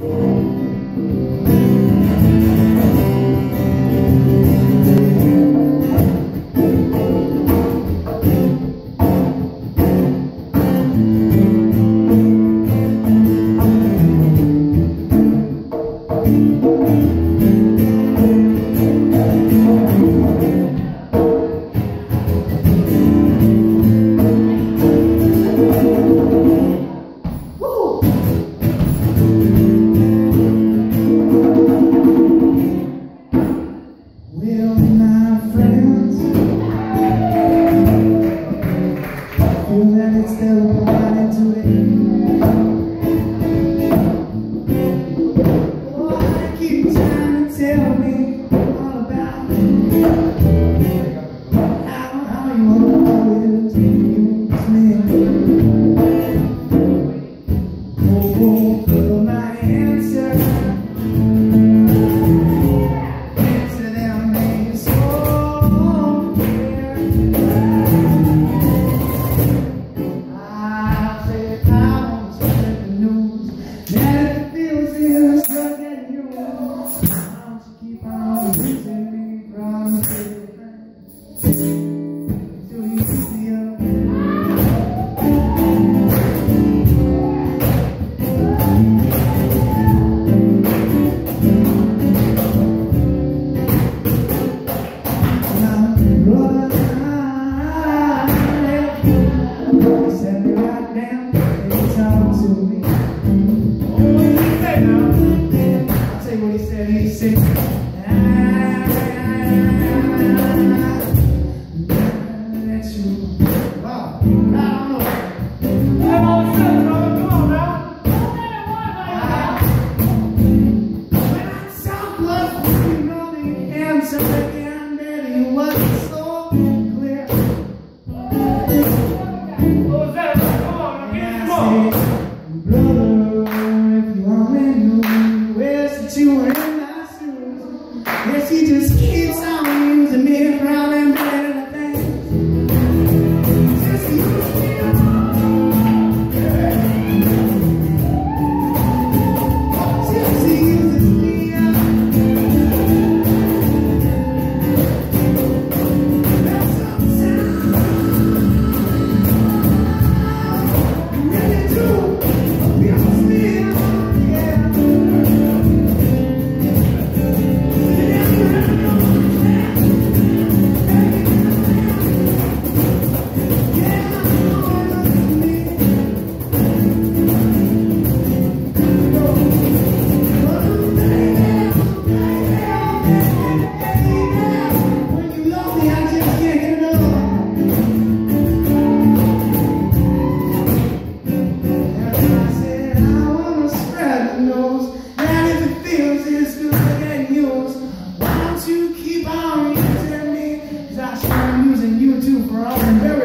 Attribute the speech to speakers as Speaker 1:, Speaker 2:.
Speaker 1: Well, esquecer. Yes, he just keeps on you